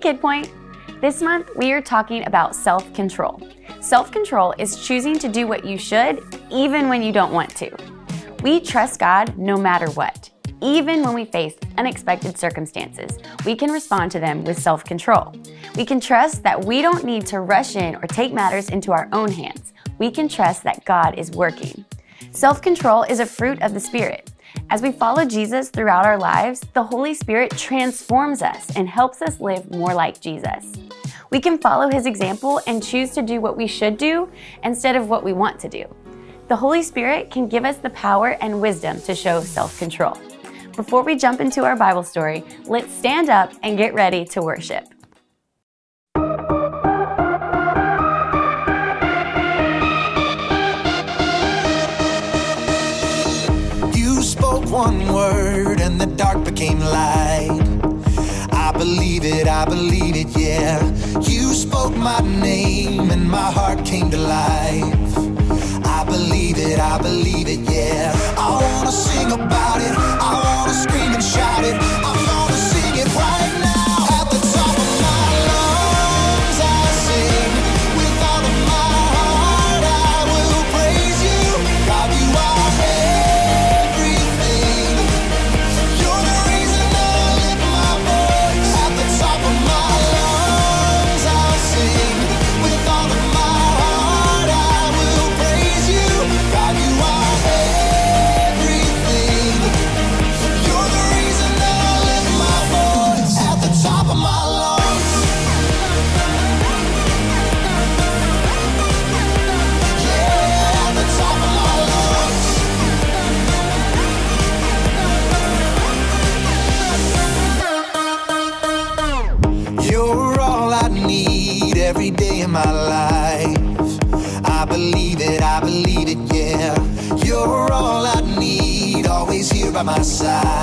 Kid Point! This month we are talking about self control. Self control is choosing to do what you should even when you don't want to. We trust God no matter what. Even when we face unexpected circumstances, we can respond to them with self control. We can trust that we don't need to rush in or take matters into our own hands. We can trust that God is working. Self control is a fruit of the Spirit. As we follow Jesus throughout our lives, the Holy Spirit transforms us and helps us live more like Jesus. We can follow his example and choose to do what we should do instead of what we want to do. The Holy Spirit can give us the power and wisdom to show self control. Before we jump into our Bible story, let's stand up and get ready to worship. One word and the dark became light. I believe it, I believe it, yeah. You spoke my name and my heart came to life. I believe it, I believe it, yeah. I wanna sing about it, my side.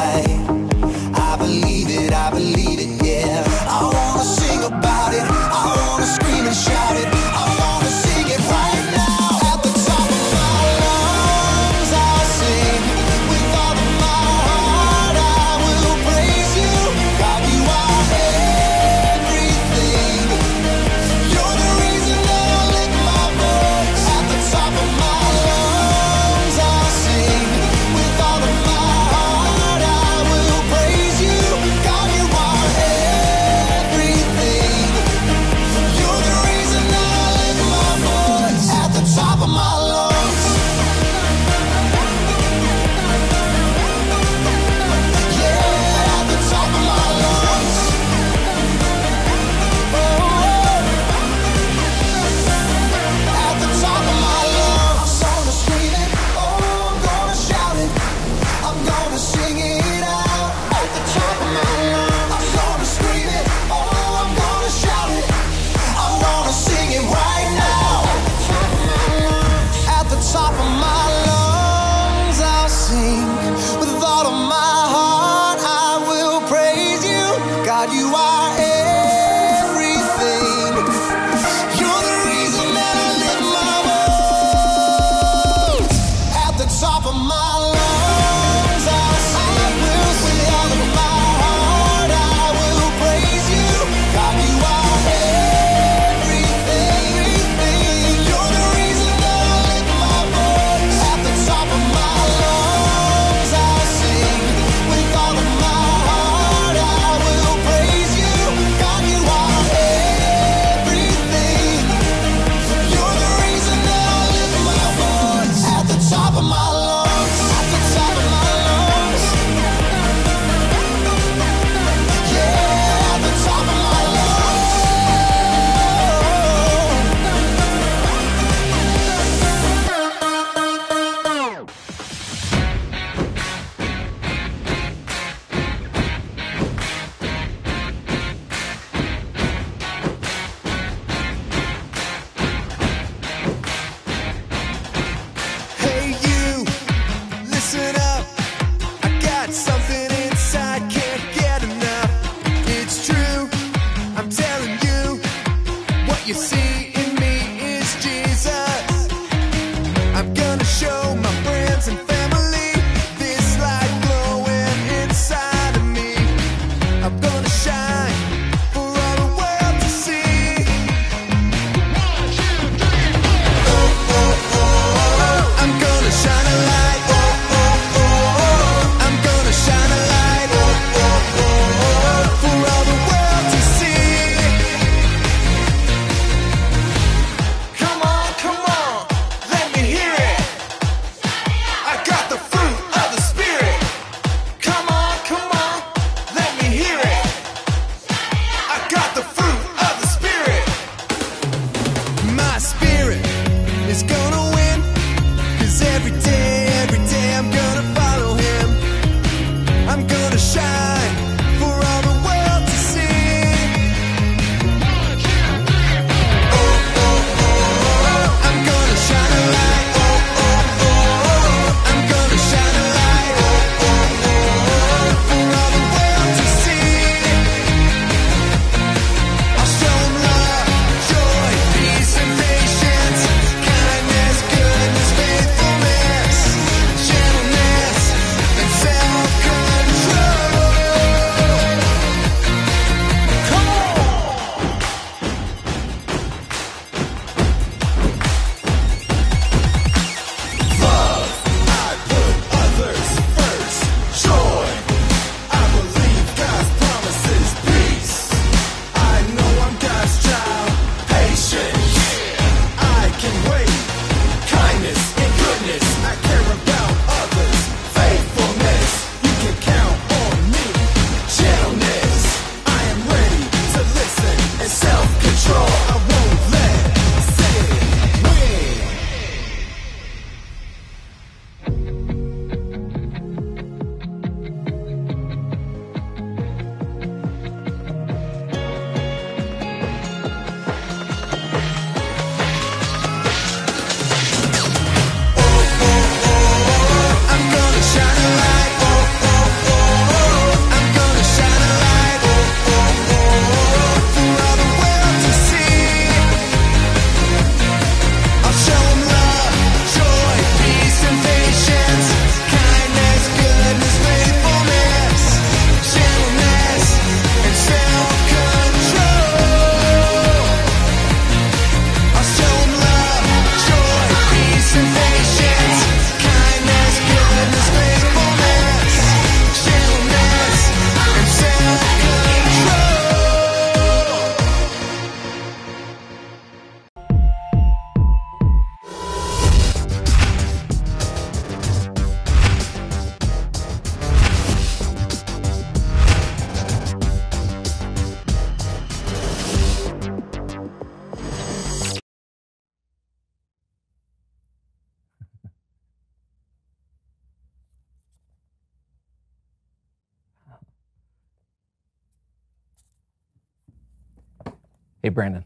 Hey, Brandon.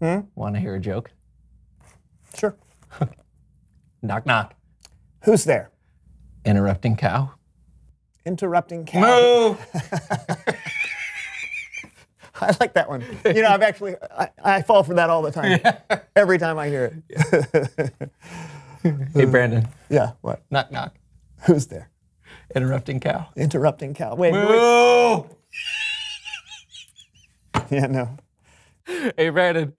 Hmm? Want to hear a joke? Sure. Knock, knock. Who's there? Interrupting cow. Interrupting cow. Moo! I like that one. You know, I've actually, I, I fall for that all the time. Every time I hear it. hey, Brandon. yeah, what? Knock, knock. Who's there? Interrupting cow. Interrupting cow. Wait, wait. Yeah, no. Hey, Brandon.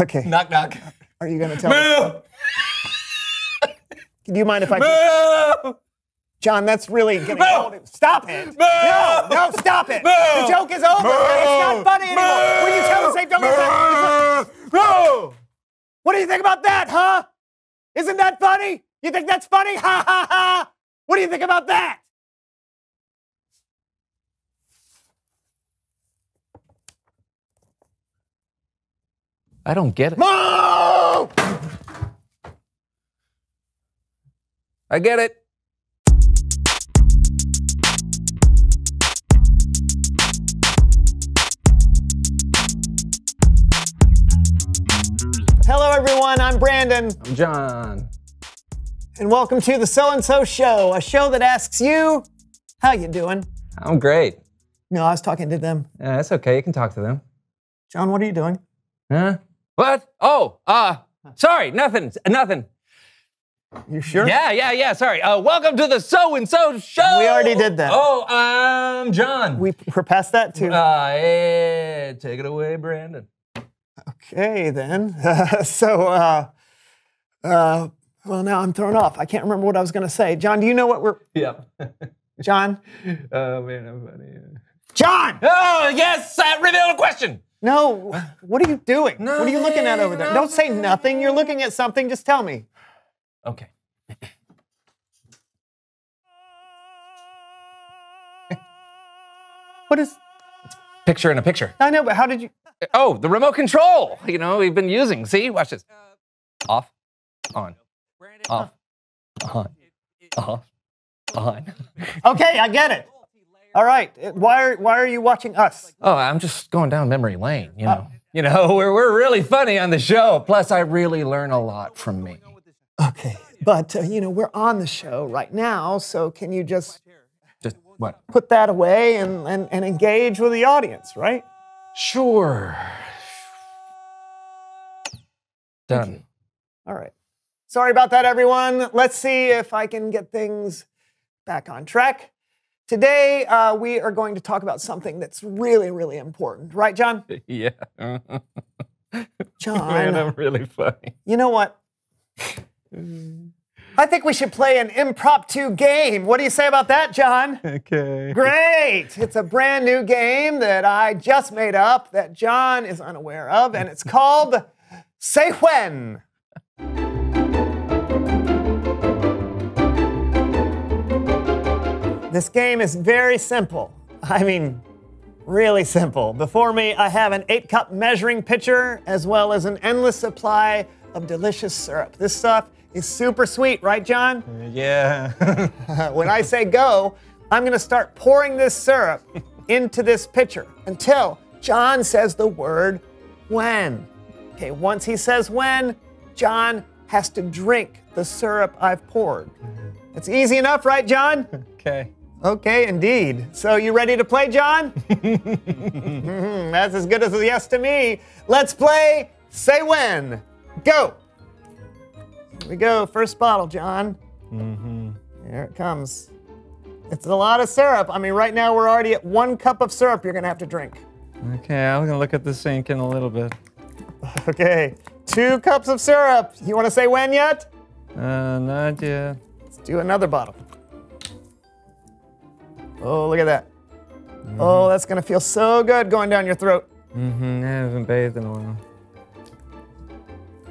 Okay. Knock, knock. Are you going to tell me? Do you mind if I. Moo! John, that's really getting Moo! old. Stop it. No, no, stop it. The joke is over. It's not funny anymore. When you tell the same joke, it's not- it's not- Moo! What do you think about that, huh? Isn't that funny? You think that's funny? Ha ha ha! What do you think about that? I don't get it. Moo! I get it. Hello, everyone. I'm Brandon, I'm John. and welcome to the So and So Show, a show that asks you, "How you doing?" I'm great. No, I was talking to them. Yeah, that's okay. You can talk to them. John, what are you doing? Huh? What? Oh, uh, sorry, nothing, nothing. You sure? Yeah, yeah, yeah. Sorry. Uh, welcome to the So and So Show. We already did that. Oh, I'm John. We we're past that too. Uh, yeah, take it away, Brandon. Okay, then. so, uh, uh, well, now I'm thrown off. I can't remember what I was going to say. John, do you know what we're. Yep. John? oh man, I'm funny. John! Oh yes, uh, reveal the question. No, what are you doing? What are you looking at over there? Don't say nothing. You're looking at something. Just tell me. Okay. What is. Picture in a picture. I know, but how did you. Oh, the remote control. You know, we've been using. See, watch this. Off, on, off, on, off, on. Okay, I get it. All right. uh, Why are, why are you watching us? Oh, I'm just going down memory lane. You know, you know, we're we're really funny on the show. Plus, I really learn a lot from me. Okay. But, uh, you know, we're on the show right now, so can you just Just what? put that away and, and, and engage with the audience, right? Sure. Done. All right. Sorry about that, everyone. Let's see if I can get things back on track. Today, uh, we are going to talk about something that's really, really important. Right, John? Yeah. Man, John, I'm really funny. you know what? I think we should play an impromptu game. What do you say about that, John? Okay. Great! It's a brand new game that I just made up that John is unaware of, and it's called Say When. This game is very simple. I mean, really simple. Before me, I have an eight cup measuring pitcher as well as an endless supply of delicious syrup. This stuff is super sweet, right, John? Uh, yeah. when I say go, I'm going to start pouring this syrup into this pitcher until John says the word when. Okay, once he says when, John has to drink the syrup I've poured. Mm-hmm. It's easy enough, right, John? okay. Okay, indeed. So you ready to play, John? Mhm, That's as good as a yes to me. Let's play Say When. Go. Here we go. First bottle, John. Mm-hmm. Here it comes. It's a lot of syrup. I mean, right now we're already at one cup of syrup you're gonna have to drink. Okay, I'm gonna look at the sink in a little bit. Okay, two cups of syrup. You wanna say when yet? Uh, not yet. Let's do another bottle. Oh, look at that. Mm-hmm. Oh, that's gonna feel so good going down your throat. Mm-hmm. I haven't bathed in a while.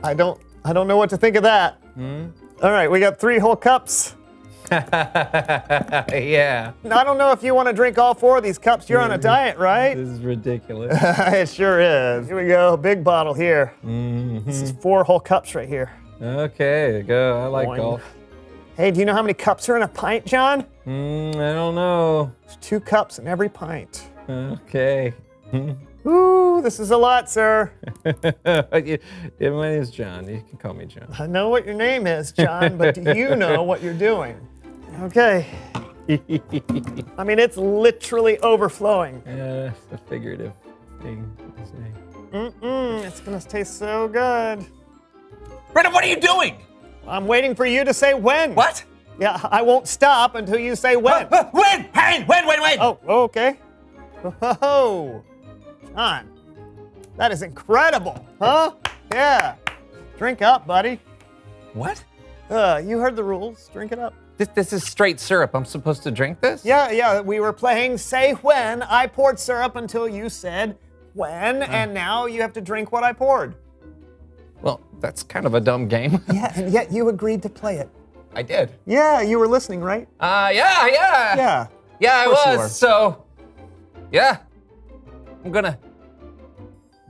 I don't I don't know what to think of that. Hmm? All right, we got three whole cups. yeah. I don't know if you want to drink all four of these cups. You're on a mm-hmm. diet, right? This is ridiculous. it sure is. Here we go, big bottle here. Mm-hmm. This is four whole cups right here. okay, go. I like Boing. golf. Hey, do you know how many cups are in a pint, John? Mm, I don't know. There's two cups in every pint. Okay. Ooh, this is a lot, sir. Yeah, My name's John. You can call me John. I know what your name is, John, but do you know what you're doing? Okay. I mean, it's literally overflowing. Yeah, it's a figurative thing to say. Mm, it's gonna taste so good. Brendan, what are you doing? I'm waiting for you to say when. What? Yeah, I won't stop until you say when. When? When? When? When? When? Oh, okay. Oh, John, that is incredible, huh? Yeah. Drink up, buddy. What? Uh, you heard the rules. Drink it up. This, this is straight syrup. I'm supposed to drink this? Yeah, yeah. We were playing Say When. I poured syrup until you said when, and now you have to drink what I poured. Well, that's kind of a dumb game. Yeah, and yet you agreed to play it. I did. Yeah, you were listening, right? Uh, yeah, yeah. Yeah. Yeah, I you was. So, yeah. I'm gonna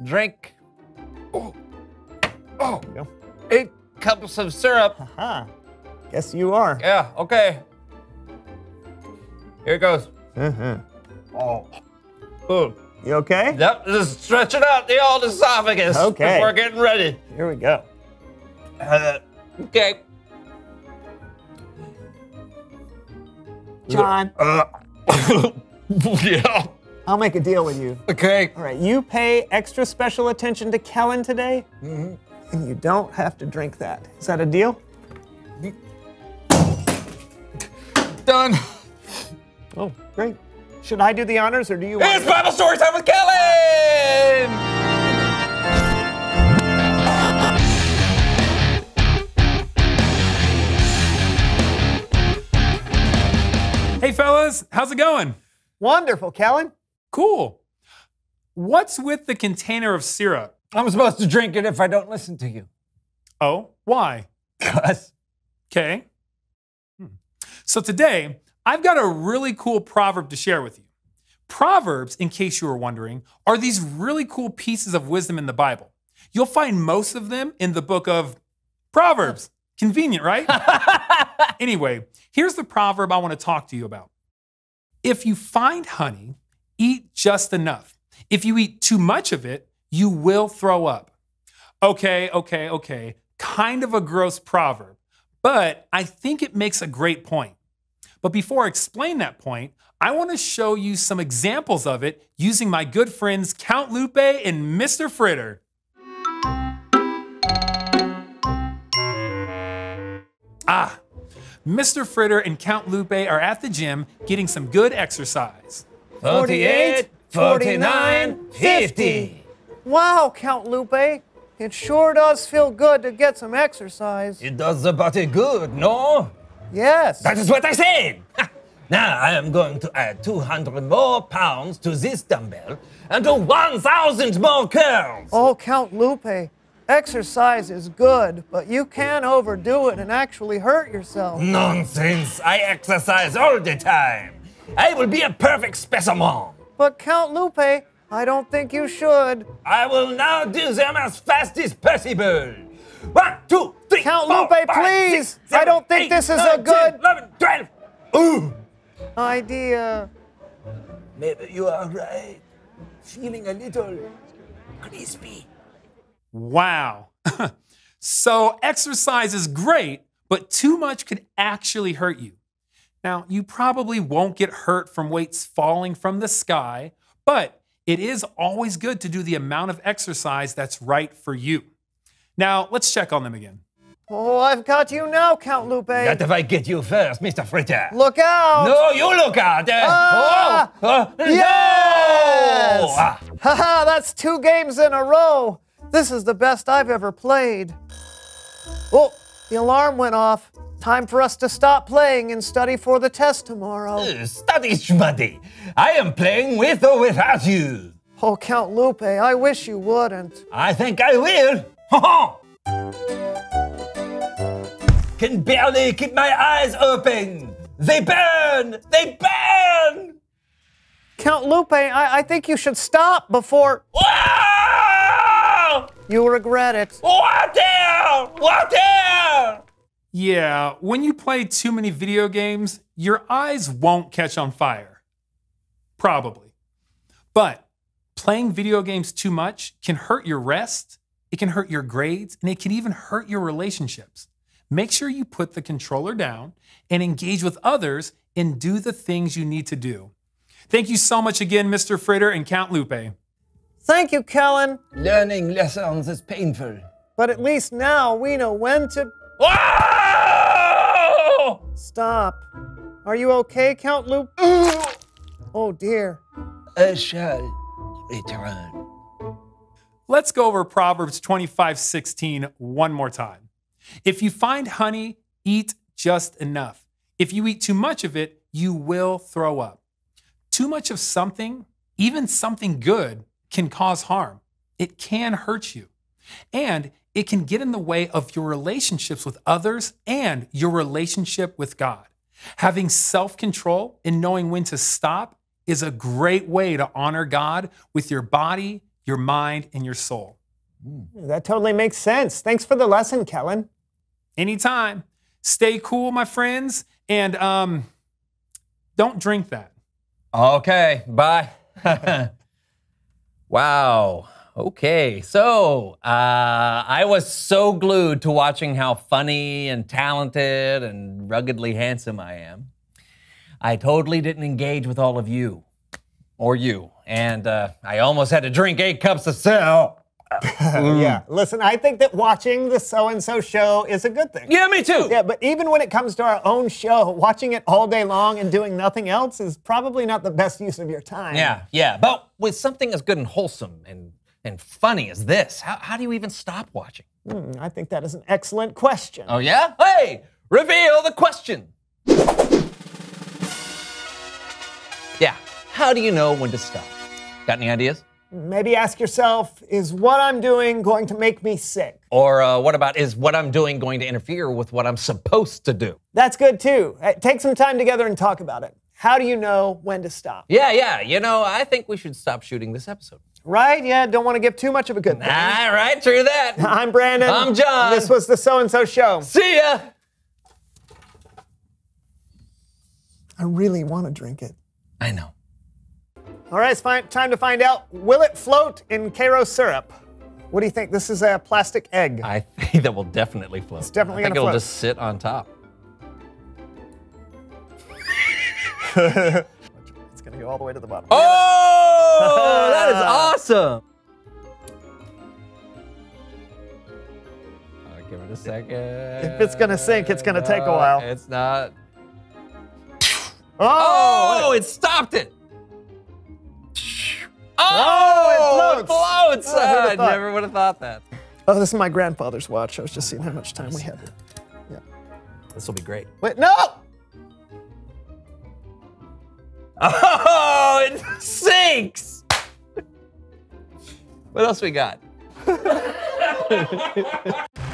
drink. Oh, oh, Go. eight cups of syrup. Huh. Guess you are. Yeah, okay. Here it goes. Mm-hmm. Oh. Ooh. You okay? Yep, just stretching out the old esophagus Okay. before getting ready. Here we go. Uh, okay. John, Uh, yeah. I'll make a deal with you. Okay. All right, you pay extra special attention to Kellen today, and you don't have to drink that. Is that a deal? Done. Oh, great. Should I do the honors, or do you want? It's Bible story time How's it going? Wonderful, Kellen. Cool. What's with the container of syrup? I'm supposed to drink it if I don't listen to you. Oh, why? Cuz. Okay. Hmm. So today, I've got a really cool proverb to share with you. Proverbs, in case you were wondering, are these really cool pieces of wisdom in the Bible. You'll find most of them in the book of Proverbs. Convenient, right? anyway, here's the proverb I want to talk to you about. If you find honey, eat just enough. If you eat too much of it, you will throw up. Okay, okay, okay. Kind of a gross proverb, but I think it makes a great point. But before I explain that point, I want to show you some examples of it using my good friends Count Lupe and Mr. Fritter. Ah, Mr. Fritter and Count Lupe are at the gym getting some good exercise. 48, 49, 50. Wow, Count Lupe. It sure does feel good to get some exercise. It does the body good, no? Yes. That is what I said. Now I am going to add 200 more pounds to this dumbbell and do 1,000 more curls. Oh, Count Lupe. Exercise is good, but you can overdo it and actually hurt yourself. Nonsense. I exercise all the time. I will be a perfect specimen. But Count Lupe, I don't think you should. I will now do them as fast as possible. One, two, three, Count four, Lupe, five, please. six, I don't think eight, this is nine, a good- 10, 11, 12. Ooh. Idea. Maybe you are right. Feeling a little crispy. Wow. so, exercise is great, but too much could actually hurt you. Now, you probably won't get hurt from weights falling from the sky, but it is always good to do the amount of exercise that's right for you. Now, let's check on them again. Oh, I've got you now, Count Lupe. Not if I get you first, Mr. Fritter. Look out! No, you look out. Uh, Ah! oh, uh, Yes! No! Ah, Haha, that's two games in a row. This is the best I've ever played. Oh, the alarm went off. Time for us to stop playing and study for the test tomorrow. uh, study, Schmuddy. I am playing with or without you. Oh, Count Lupe, I wish you wouldn't. I think I will. Can barely keep my eyes open. They burn! They burn! Count Lupe, I, I think you should stop before! You regret it. Water! Water! Yeah, when you play too many video games, your eyes won't catch on fire. Probably. But Playing video games too much can hurt your rest, it can hurt your grades, and it can even hurt your relationships. Make sure you put the controller down and engage with others and do the things you need to do. Thank you so much again, Mr. Fritter and Count Lupe. Thank you, Kellen. Learning lessons is painful. But at least now we know when to Whoa! stop. Are you okay, Count Loop? oh dear. I shall return. Let's go over Proverbs 25 16 one more time. If you find honey, eat just enough. If you eat too much of it, you will throw up. Too much of something, even something good, can cause harm. It can hurt you. And it can get in the way of your relationships with others and your relationship with God. Having self control and knowing when to stop is a great way to honor God with your body, your mind, and your soul. That totally makes sense. Thanks for the lesson, Kellen. Anytime. Stay cool, my friends, and um, don't drink that. Okay, bye. wow. Okay, so uh, I was so glued to watching how funny and talented and ruggedly handsome I am. I totally didn't engage with all of you or you, and uh, I almost had to drink eight cups of salt. Yeah. Listen, I think that watching the so and so show is a good thing. Yeah, me too. Yeah, but even when it comes to our own show, watching it all day long and doing nothing else is probably not the best use of your time. Yeah, yeah. But with something as good and wholesome and, and funny as this, how, how do you even stop watching? Hmm, I think that is an excellent question. Oh, yeah? Hey, reveal the question. Yeah, how do you know when to stop? Got any ideas? Maybe ask yourself, is what I'm doing going to make me sick? Or uh, what about is what I'm doing going to interfere with what I'm supposed to do? That's good too. Take some time together and talk about it. How do you know when to stop? Yeah, yeah. You know, I think we should stop shooting this episode. Right? Yeah, don't want to give too much of a good thing. All right, true that. I'm Brandon. I'm John. This was the So and So Show. See ya. I really want to drink it. I know. All right, it's time to find out will it float in Karo syrup? What do you think? This is a plastic egg. I think that will definitely float. It's definitely I think it'll float. just sit on top. It's going to go all the way to the bottom. Oh, that is awesome. Give it a second. If it's gonna sink, it's gonna take a while. It's not. Oh, Oh, it stopped it. Oh, Oh, it oh, it floats. floats. Oh, I never would have thought that. oh, this is my grandfather's watch. I was just seeing how much time we had. Yeah. This will be great. Wait, no! Oh, it sinks. What else we got?